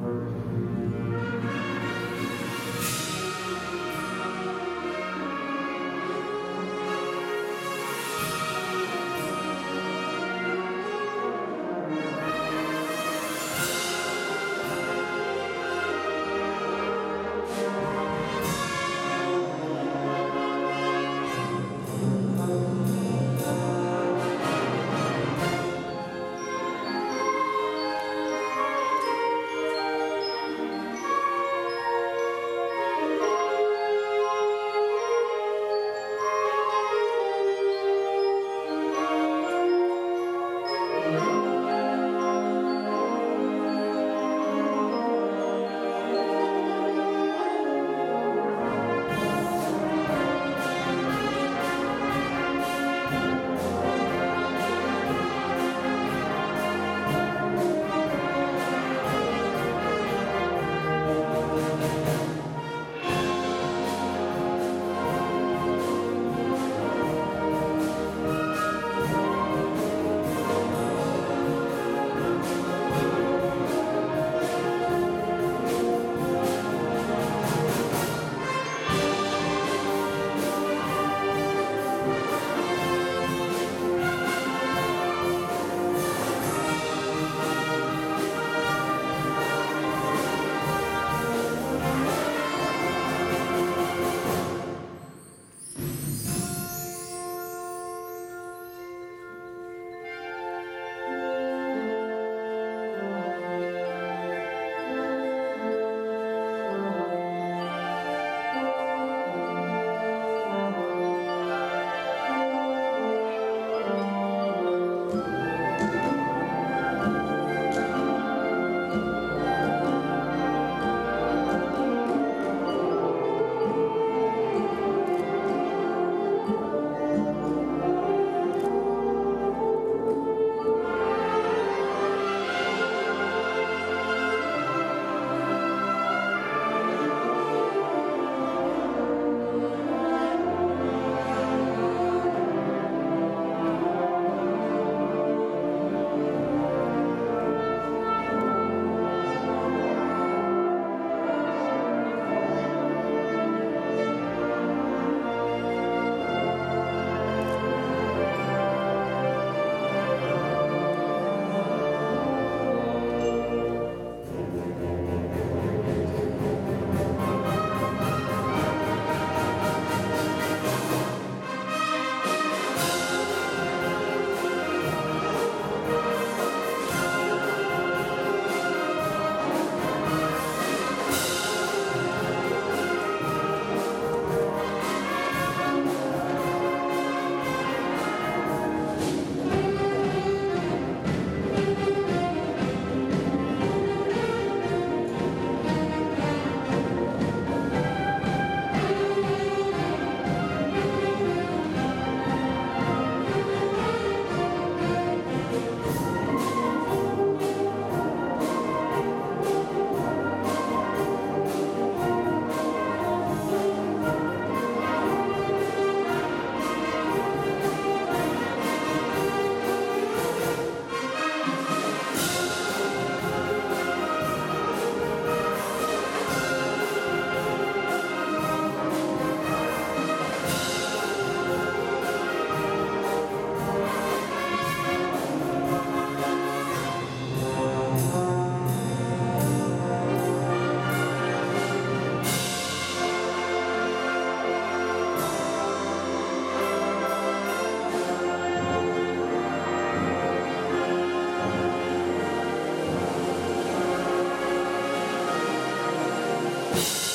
Mm-hmm. you